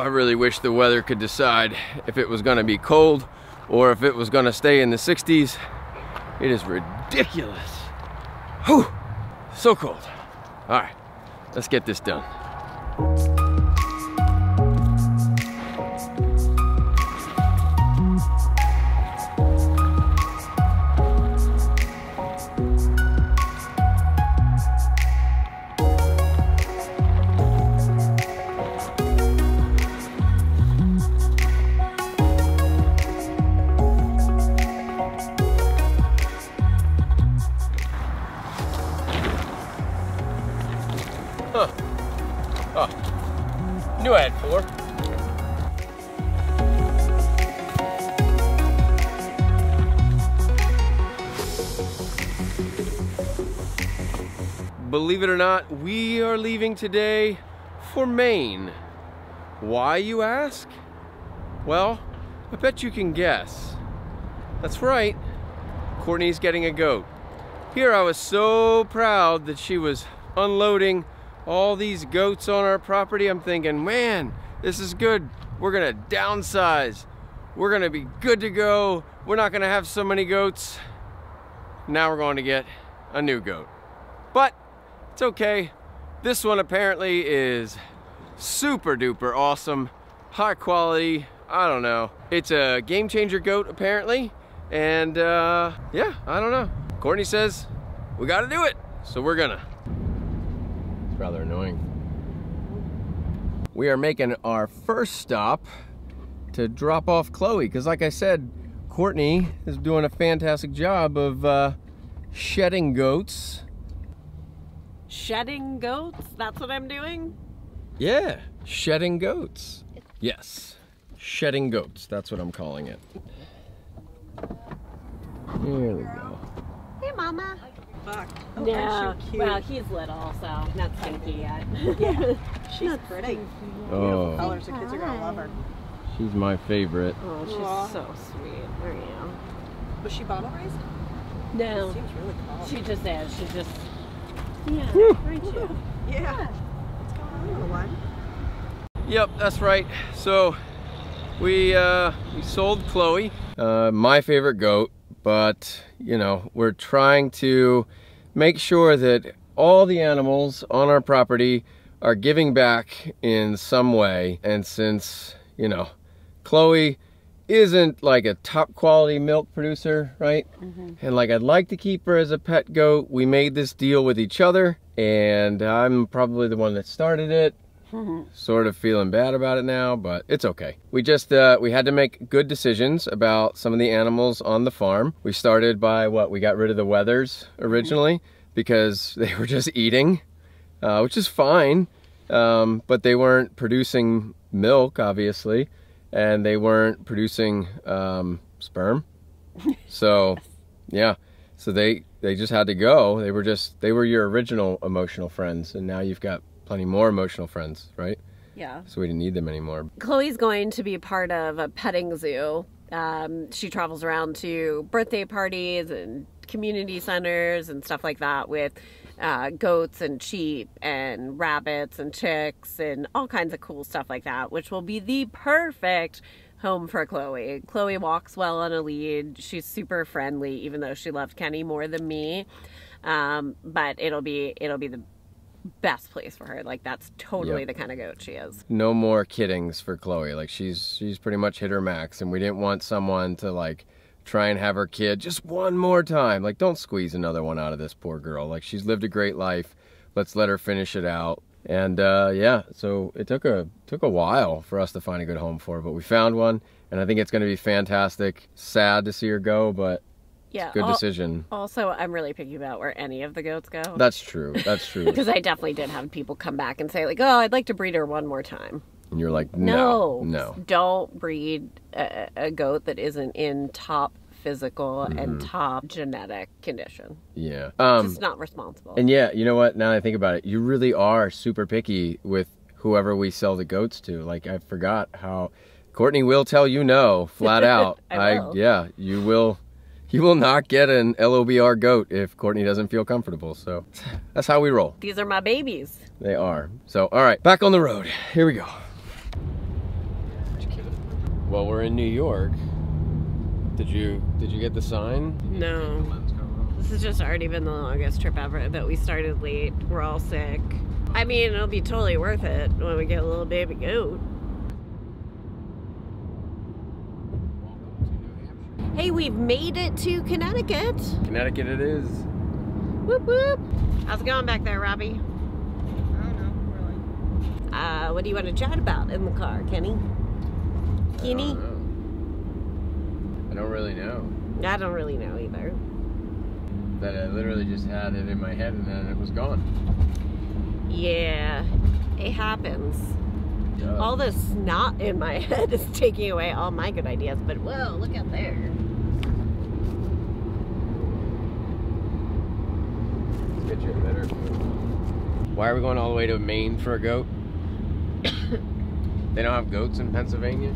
I really wish the weather could decide if it was gonna be cold or if it was gonna stay in the 60s. It is ridiculous. Whew, so cold. All right, let's get this done. I had four. Believe it or not, we are leaving today for Maine. Why, you ask? Well, I bet you can guess. That's right, Courtney's getting a goat. Here I was so proud that she was unloading all these goats on our property. I'm thinking, man, this is good. We're gonna downsize. We're gonna be good to go. We're not gonna have so many goats. Now we're going to get a new goat. But it's okay. This one apparently is super duper awesome, high quality. I don't know. It's a game changer goat apparently. And uh, yeah, I don't know. Courtney says we gotta do it. So we're gonna. It's rather annoying. We are making our first stop to drop off Chloe because like I said, Courtney is doing a fantastic job of uh, shedding goats. Shedding goats? That's what I'm doing? Yeah, shedding goats. Yes, shedding goats. That's what I'm calling it. Here we go. Hey, Mama. Fuck. Oh, no. aren't you cute? Well, he's little, so not stinky yet. yeah. She's pretty. Beautiful Oh, colors. The kids are gonna love her. she's my favorite. Oh, she's Aw. so sweet. There you go. Was she bottle raised? No. Seems really calm. She just is. She just. Yeah. Whew. Aren't you? yeah. What's going on, little one? Yep, that's right. So we uh, we sold Chloe, uh, my favorite goat, but you know we're trying to make sure that all the animals on our property are giving back in some way. And since you know Chloe isn't like a top quality milk producer, right? Mm-hmm. And like I'd like to keep her as a pet goat. We made this deal with each other, and I'm probably the one that started it sort of feeling bad about it now, but it's okay. We just uh, we had to make good decisions about some of the animals on the farm. We started by what we got rid of the wethers originally because they were just eating, uh, which is fine, um, but they weren't producing milk, obviously, and they weren't producing um, sperm. So, yeah, so they they just had to go. They were just they were your original emotional friends, and now you've got plenty more emotional friends, right? Yeah. So we didn't need them anymore. Chloe's going to be part of a petting zoo. Um, she travels around to birthday parties and community centers and stuff like that with uh, goats and sheep and rabbits and chicks and all kinds of cool stuff like that, which will be the perfect home for Chloe. Chloe walks well on a lead. She's super friendly, even though she loved Kenny more than me. Um, but it'll be it'll be the best place for her. Like that's totally Yep. the kind of goat she is. No more kiddings for Chloe. Like she's she's pretty much hit her max, and we didn't want someone to like try and have her kid just one more time. Like don't squeeze another one out of this poor girl. Like she's lived a great life. Let's let her finish it out. And uh, yeah, so it took a took a while for us to find a good home for her, but we found one, and I think it's going to be fantastic. Sad to see her go, but Yeah. good al- decision. Also, I'm really picky about where any of the goats go. That's true. That's true. Because I definitely did have people come back and say, like, oh, I'd like to breed her one more time. And you're like, no, no. Don't breed a, a goat that isn't in top physical Mm-hmm. and top genetic condition. Yeah. Um, It's not responsible. And yeah, you know what? Now that I think about it, you really are super picky with whoever we sell the goats to. Like I forgot how Courtney will tell you no, flat out. I will. yeah, you will you will not get an LOBR goat if Courtney doesn't feel comfortable. So that's how we roll. These are my babies. They are. So all right, back on the road. Here we go. Well, we're in New York. Did you did you get the sign? No. This has just already been the longest trip ever that we started late. We're all sick. I mean, it'll be totally worth it when we get a little baby goat. Hey, we've made it to Connecticut. Connecticut it is. Whoop whoop. How's it going back there, Robbie? I don't know, really. Uh, what do you want to chat about in the car, Kenny? Kenny? I don't know. I don't really know. I don't really know either. That I literally just had it in my head and then it was gone. Yeah, it happens. Duh. All the snot in my head is taking away all my good ideas, but whoa, look out there. Let's get you a better. Why are we going all the way to Maine for a goat? they don't have goats in Pennsylvania.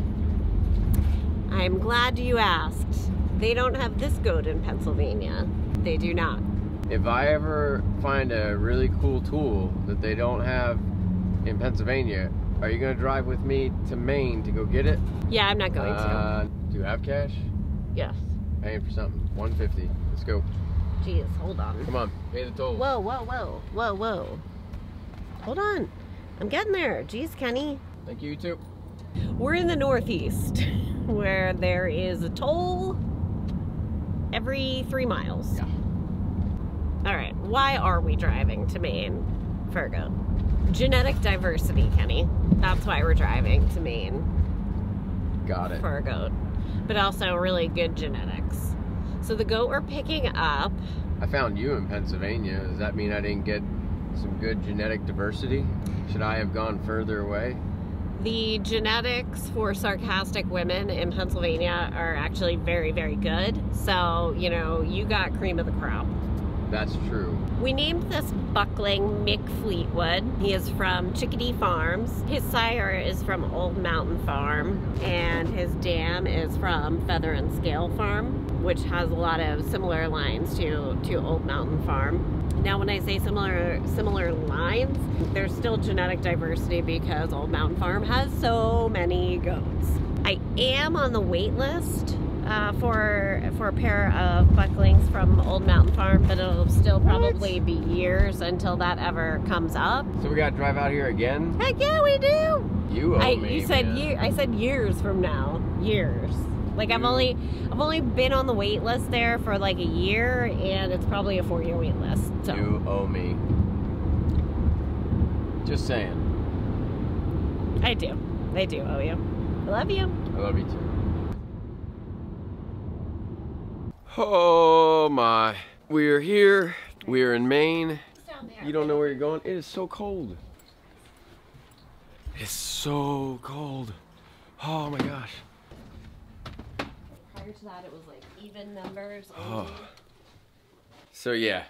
I'm glad you asked. They don't have this goat in Pennsylvania. They do not. If I ever find a really cool tool that they don't have in Pennsylvania, are you gonna drive with me to Maine to go get it? Yeah, I'm not going to. Uh, do you have cash? Yes. Paying for something. 150. Let's go. Jeez, hold on. Come on. Pay the toll. Whoa, whoa, whoa, whoa, whoa. Hold on. I'm getting there. Jeez, Kenny. Thank you, you too. We're in the Northeast, where there is a toll every three miles. Yeah. All right, why are we driving to Maine, Virgo? Genetic diversity, Kenny. That's why we're driving to Maine Got it. for a goat, but also really good genetics. So the goat we're picking up, I found you in Pennsylvania. Does that mean I didn't get some good genetic diversity? Should I have gone further away? the genetics for sarcastic women in Pennsylvania are actually very, very good. So, you know, you got cream of the crop. That's true. We named this buckling Mick Fleetwood. He is from Chickadee Farms. His sire is from Old Mountain Farm, and his dam is from Feather and Scale Farm, which has a lot of similar lines to, to Old Mountain Farm. Now, when I say similar similar lines, there's still genetic diversity because Old Mountain Farm has so many goats. I am on the wait list uh, for for a pair of bucklings from Old Mountain Farm, but it'll still probably be years until that ever comes up. So we gotta drive out here again? Heck yeah, we do. You owe I me. you said year. I said years from now. Years. Like I've only I've only been on the wait list there for like a year, and it's probably a four year wait list. So You owe me. Just saying. I do. I do owe you. I love you. I love you too. Oh my. We're here. We're in Maine. You don't know where you're going? It is so cold. It's so cold. Oh my gosh. Prior to that, it was like even numbers. Oh. So yeah,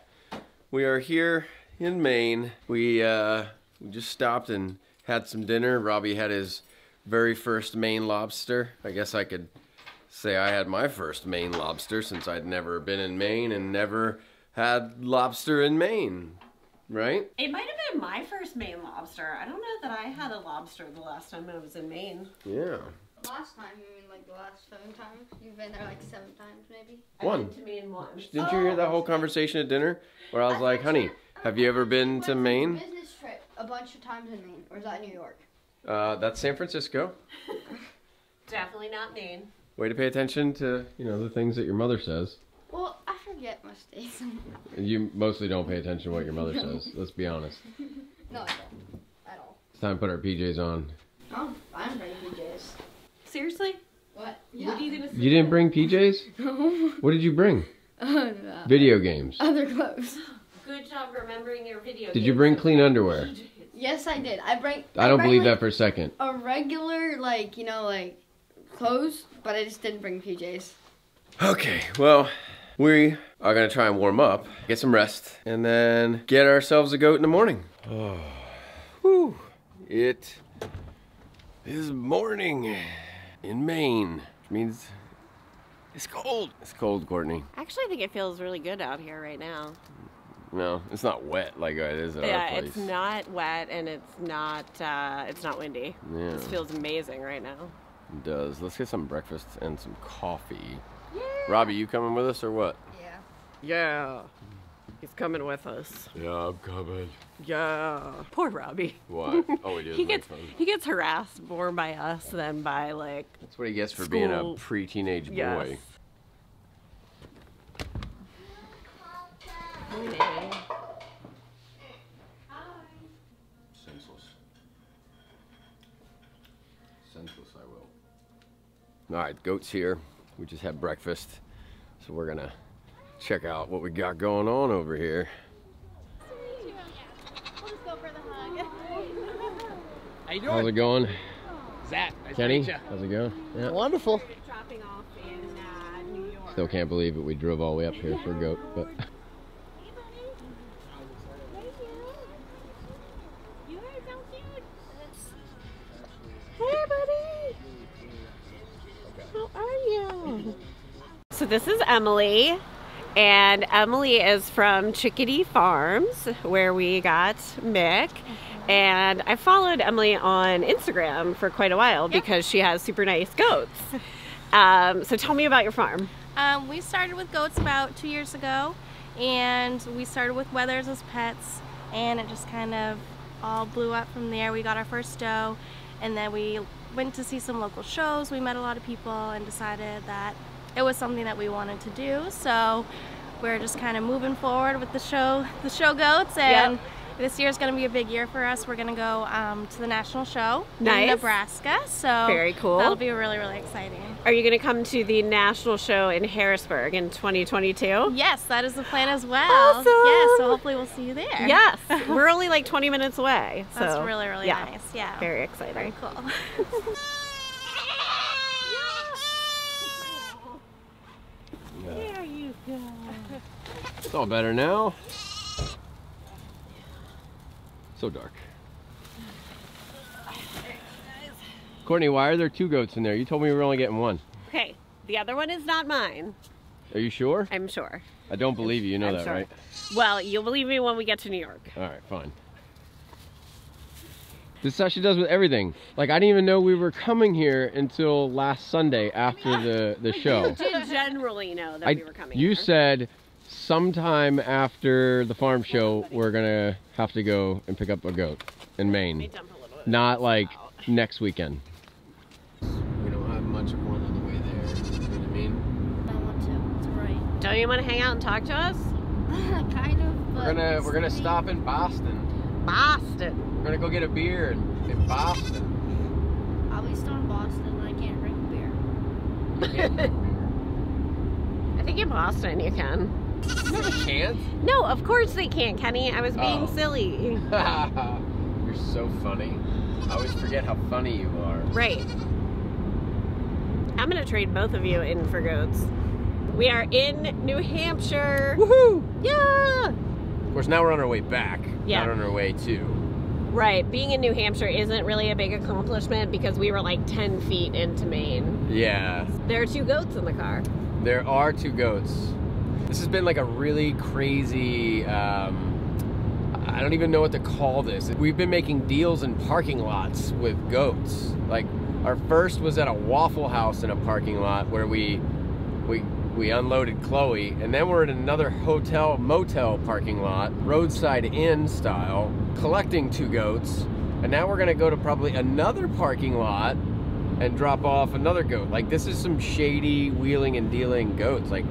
we are here in Maine. We uh, we just stopped and had some dinner. Robbie had his very first Maine lobster. I guess I could say I had my first Maine lobster since I'd never been in Maine and never had lobster in Maine, right? It might have been my first Maine lobster. I don't know that I had a lobster the last time I was in Maine. Yeah. Last time, you mean like the last seven times? You've been there like seven times, maybe? One. I've been to Maine once. Didn't you hear that whole conversation at dinner where I was like, "Honey, have you ever been to Maine?" Business trip a bunch of times in Maine, or is that New York? Uh, that's San Francisco. Definitely not Maine. Way to pay attention to you know the things that your mother says. Well, I forget my states. You mostly don't pay attention to what your mother says. Let's be honest. no, I don't at all. It's time to put our PJs on. Oh, I'm ready PJs. Seriously? What? What are you gonna say? You didn't bring PJs? No. What did you bring? Oh, no. Video games. Other clothes. Good job remembering your video. Did you bring clean underwear? Yes, I did. I bring. I don't bring, believe like, that for a second. A regular, like you know, like clothes, but I just didn't bring PJs. Okay, well, we are gonna try and warm up, get some rest, and then get ourselves a goat in the morning. Oh, whew. It is morning in Maine, which means it's cold. It's cold, Courtney. Actually, I think it feels really good out here right now. No, it's not wet like it is at our yeah, it's not wet and it's not uh, it's not windy. Yeah. This feels amazing right now. It does. Let's get some breakfast and some coffee. Robbie, you coming with us or what? Yeah. Yeah. He's coming with us. Yeah, I'm coming. Yeah. Poor Robbie. What? Oh, we do. He gets he gets harassed more by us than by like That's what he gets for being a School. pre-teenage boy. yes. All right, goat's here. We just had breakfast, so we're gonna check out what we got going on over here. How you doing? How's doing? it going, Zach. Nice Kenny? To meet. How's it going? Yeah. Wonderful. Dropping off in uh, New York. Still can't believe it. We drove all the way up here for a goat, but So this is Emily, and Emily is from Chickadee Farms, where we got Mick. And I followed Emily on Instagram for quite a while because she has super nice goats. Um, so tell me about your farm. Um, we started with goats about two years ago, and we started with Wethers as pets, and it just kind of all blew up from there. We got our first doe, and then we went to see some local shows. We met a lot of people and decided that it was something that we wanted to do. So we're just kind of moving forward with the show, the show goats, and. This year is going to be a big year for us. We're going to go um, to the national show Nice. in Nebraska. So Very cool. That'll be really, really exciting. Are you going to come to the national show in Harrisburg in 2022? Yes, that is the plan as well. Awesome. Yes, so hopefully we'll see you there. Yes, we're only like 20 minutes away. So That's really, really yeah, nice. Yeah. Very exciting. Very cool. There you go. It's all better now. So dark. Courtney, why are there two goats in there? You told me we were only getting one. Okay, the other one is not mine. Are you sure? I'm sure. I don't believe you. You know I'm that, sure. right? Well, you'll believe me when we get to New York. All right, fine. This is how she does with everything. Like I didn't even know we were coming here until last Sunday after the the show. You Did generally know that I, we were coming. you here. said sometime after the farm show we're gonna have to go and pick up a goat in Maine. dump a little bit. Not like next weekend. We don't have much of one on the way there. You know what I mean? I want to. It's right. Don't you want to hang out and talk to us? kind of. We're gonna we're gonna stop in Boston. Boston. We're gonna go get a beer in, in Boston. I'll be still in Boston and I can't drink beer. I think in Boston you can. You have a chance. No, of course they can't, Kenny. I was being Oh. silly. You're so funny. I always forget how funny you are. Right. I'm gonna trade both of you in for goats. We are in New Hampshire. Woohoo! Yeah. Of course, now we're on our way back. Yeah. Not on our way to. Right. Being in New Hampshire isn't really a big accomplishment because we were like 10 feet into Maine. Yeah. There are two goats in the car. There are two goats. This has been like a really crazy. Um, I don't even know what to call this. We've been making deals in parking lots with goats. Like our first was at a Waffle House in a parking lot where we we we unloaded Chloe, and then we're in another hotel motel parking lot, roadside inn style, collecting two goats, and now we're gonna go to probably another parking lot and drop off another goat. Like this is some shady wheeling and dealing goats. Like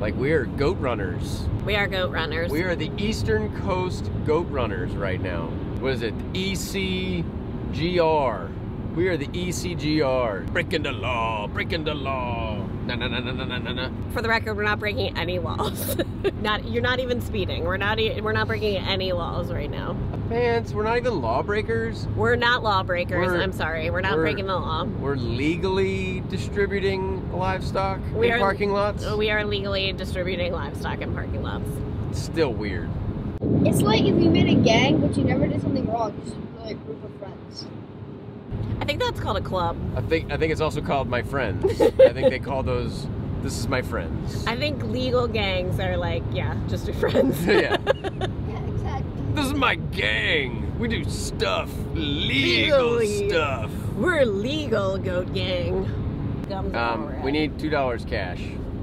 like we're goat runners. We are goat runners. We are the Eastern Coast goat runners right now. What is it? ECGR. We are the E ECGR. Breaking the law, breaking the law. Na na na na na na na. For the record, we're not breaking any laws. not you're not even speeding. We're not e- we're not breaking any laws right now. Fans, we're not even lawbreakers. We're not lawbreakers. I'm sorry. We're not we're- breaking the law. We're legally distributing livestock We in are- parking lots. We are legally distributing livestock in parking lots. It's Still weird. It's like if you made a gang, but you never did something wrong. Just like a group of friends. I think that's called a club. I think I think it's also called my friends. I think they call those this is my friends. I think legal gangs are like, yeah, just your friends. yeah. Yeah, exactly. This is my gang. We do stuff. Legal Legally. stuff. We're legal, goat gang. Gums Um, we need two dollars cash.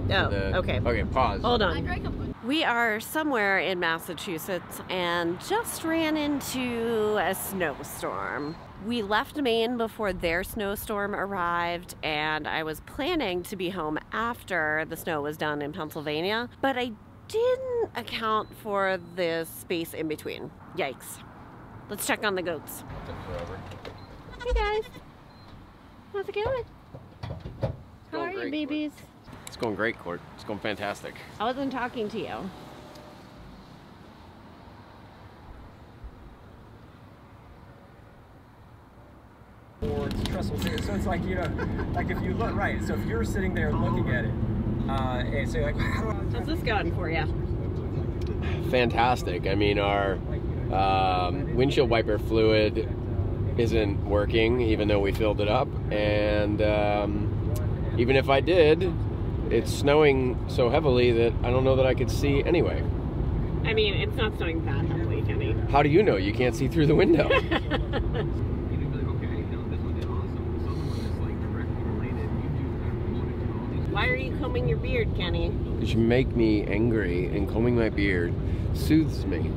Oh, The- okay. Okay, pause. Hold on. We are somewhere in Massachusetts and just ran into a snowstorm. We left Maine before their snowstorm arrived, and I was planning to be home after the snow was done in Pennsylvania, but I didn't account for the space in between. Yikes. Let's check on the goats. Hey guys. How's it going? How are you, great, babies? It's going great, Court. It's going fantastic. I wasn't talking to you. boards, trestles here. So it's like, you know, like if you look, right, so if you're sitting there looking at it, uh, and so you're like, how do I... How's this going for you? Fantastic. I mean, our um, windshield wiper fluid isn't working, even though we filled it up. And um, even if I did, it's snowing so heavily that I don't know that I could see anyway. I mean, it's not snowing that heavily, Kenny. How do you know? You can't see through the window. Why are you combing your beard, Kenny? Because you make me angry, and combing my beard soothes me,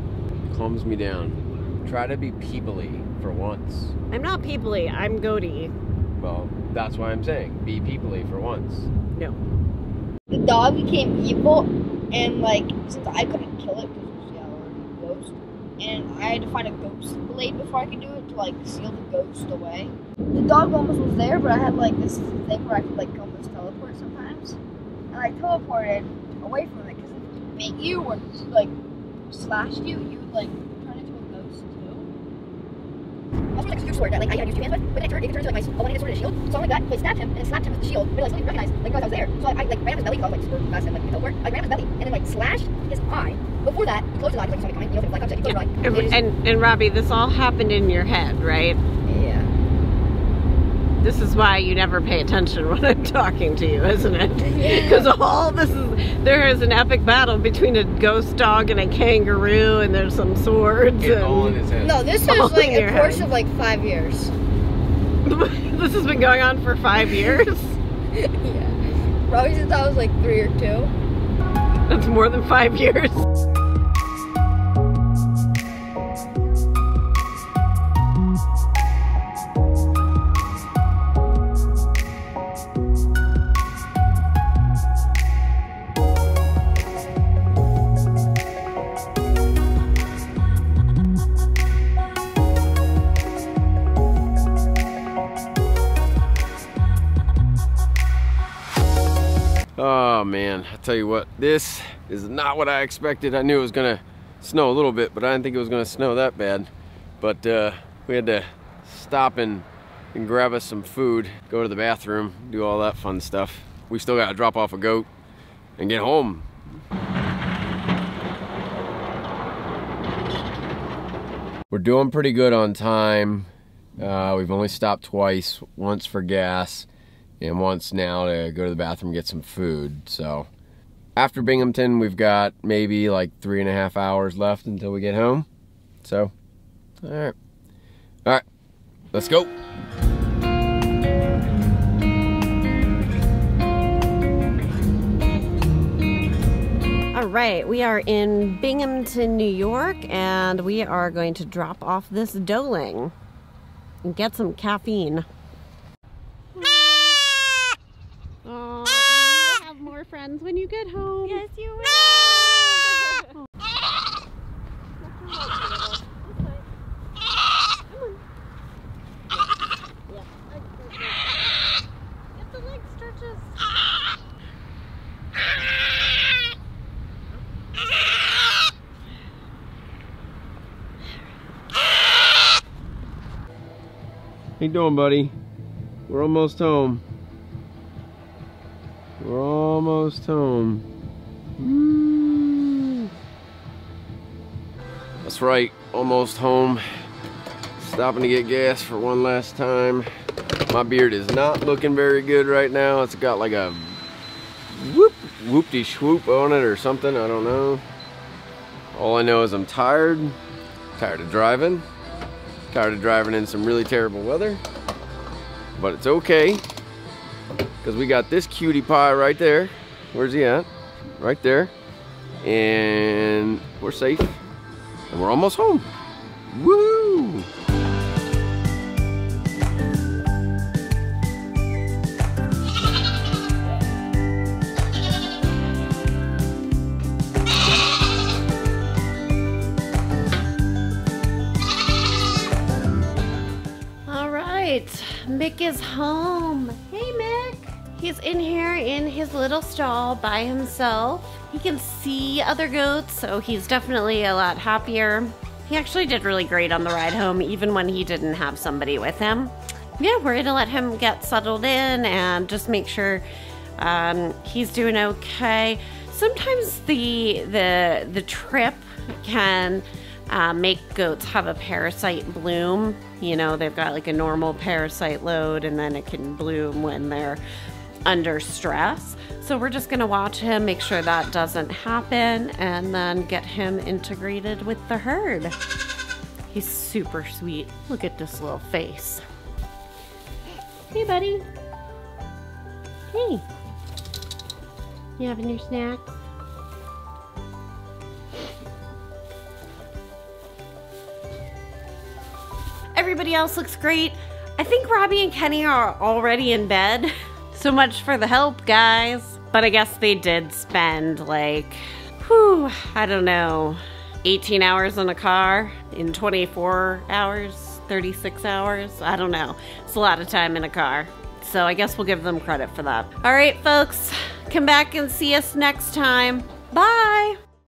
calms me down. Try to be peoply for once. I'm not peoply, I'm goaty. Well, that's why I'm saying be peoply for once. No. The dog became evil, and like since I couldn't kill it because it was yeah, already a ghost, and I had to find a ghost blade before I could do it to like seal the ghost away. The dog almost was there, but I had like this thing where I could like almost teleport sometimes, and I teleported away from it because if it bit you or like slashed you, you would like turn into a ghost too. Also, like your sword that like I had used two hands with, but then it turned, it could turn into like my one handed sword and a shield. So I went like that, I stabbed him and slapped him with the shield. Realized somebody recognized, like realized I was there. So I, I like ran his belly, cause I was like super fast and like teleport. I ran his belly and then like slashed his eye. Before that, he closed his eye, like somebody coming. You know, like I'm saying, he closed his eye. And, and Robbie, this all happened in your head, right? Yeah. This is why you never pay attention when I'm talking to you, isn't it? Because all this is there is an epic battle between a ghost dog and a kangaroo, and there's some swords. It all in And his head. No, this is All like in your a course head. of like five years. this has been going on for five years. yeah. Probably since I was like three or two. That's more than five years. Tell you what, this is not what I expected. I knew it was gonna snow a little bit, but I didn't think it was gonna snow that bad. But uh, we had to stop and, and grab us some food, go to the bathroom, do all that fun stuff. We still gotta drop off a goat and get home. We're doing pretty good on time. Uh, we've only stopped twice, once for gas and once now to go to the bathroom get some food. So after Binghamton, we've got maybe like three and a half hours left until we get home. So, all right, all right, let's go. All right, we are in Binghamton, New York, and we are going to drop off this doeling and get some caffeine. Oh, you have more friends when you get home. Yes, you will. Get the leg stretches. How you doing, buddy? We're almost home. Almost home. Woo. That's right, almost home. Stopping to get gas for one last time. My beard is not looking very good right now. It's got like a whoop whoopty swoop on it or something. I don't know. All I know is I'm tired. Tired of driving. Tired of driving in some really terrible weather. but it's okay. Because we got this cutie pie right there. Where's he at? Right there. And we're safe. And we're almost home. Woo! Home. Hey, Mick. He's in here in his little stall by himself. He can see other goats, so he's definitely a lot happier. He actually did really great on the ride home, even when he didn't have somebody with him. Yeah, we're gonna let him get settled in and just make sure um, he's doing okay. Sometimes the the the trip can uh, make goats have a parasite bloom. You know, they've got like a normal parasite load, and then it can bloom when they're under stress. So we're just gonna watch him, make sure that doesn't happen, and then get him integrated with the herd. He's super sweet. Look at this little face. Hey, buddy. Hey. You having your snack? Everybody else looks great. I think Robbie and Kenny are already in bed. So much for the help, guys. But I guess they did spend like, whew, I don't know, 18 hours in a car in 24 hours, 36 hours. I don't know. It's a lot of time in a car. So I guess we'll give them credit for that. All right, folks, come back and see us next time. Bye.